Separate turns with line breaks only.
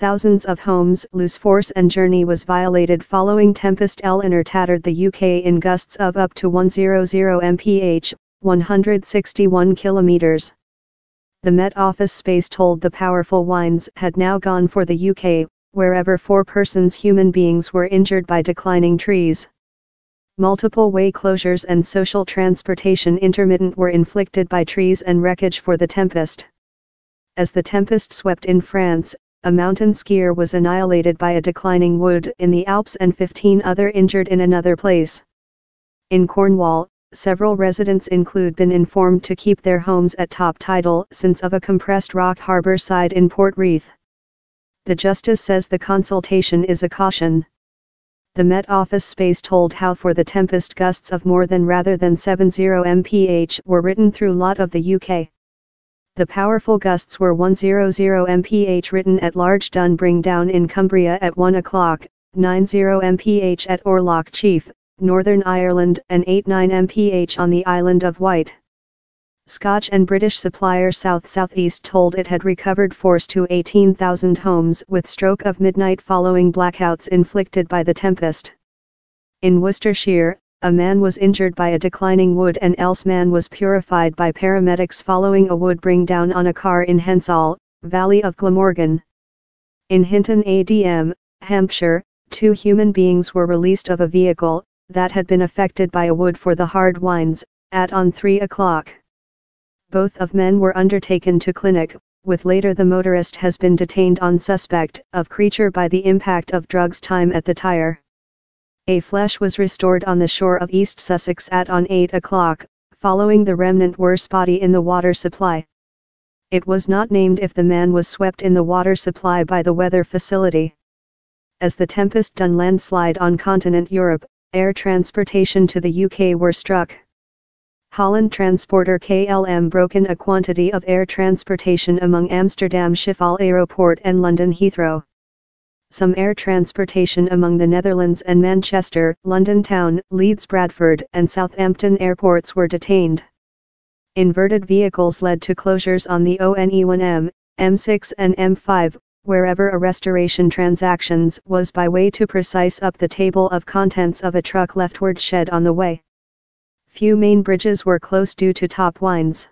thousands of homes lose force and journey was violated following Tempest Eleanor tattered the UK in gusts of up to 100 mph, 161 kilometers. The Met Office space told the powerful winds had now gone for the UK, wherever four persons human beings were injured by declining trees. Multiple way closures and social transportation intermittent were inflicted by trees and wreckage for the tempest. As the tempest swept in France, a mountain skier was annihilated by a declining wood in the Alps and 15 other injured in another place. In Cornwall, several residents include been informed to keep their homes at top tidal since of a compressed rock harbor side in Port Portreath. The justice says the consultation is a caution. The Met Office space told how for the tempest gusts of more than rather than 70 mph were written through lot of the UK. The powerful gusts were 100 mph written at Large Dunbring Down in Cumbria at 1 o'clock, 90 mph at Orlock Chief, Northern Ireland and 89 mph on the island of Wight. Scotch and British supplier South Southeast told it had recovered force to 18,000 homes with stroke of midnight following blackouts inflicted by the tempest. In Worcestershire, a man was injured by a declining wood and else man was purified by paramedics following a wood bring down on a car in Hensol, Valley of Glamorgan. In Hinton ADM, Hampshire, two human beings were released of a vehicle, that had been affected by a wood for the hard winds, at on 3 o'clock. Both of men were undertaken to clinic, with later the motorist has been detained on suspect of creature by the impact of drugs time at the tire. A flesh was restored on the shore of East Sussex at on 8 o'clock, following the remnant worse body in the water supply. It was not named if the man was swept in the water supply by the weather facility. As the tempest done landslide on continent Europe, air transportation to the UK were struck. Holland transporter KLM broken a quantity of air transportation among Amsterdam Schiphol Airport and London Heathrow some air transportation among the Netherlands and Manchester, London Town, Leeds Bradford and Southampton airports were detained. Inverted vehicles led to closures on the ONE1M, M6 and M5, wherever a restoration transactions was by way to precise up the table of contents of a truck leftward shed on the way. Few main bridges were closed due to top winds.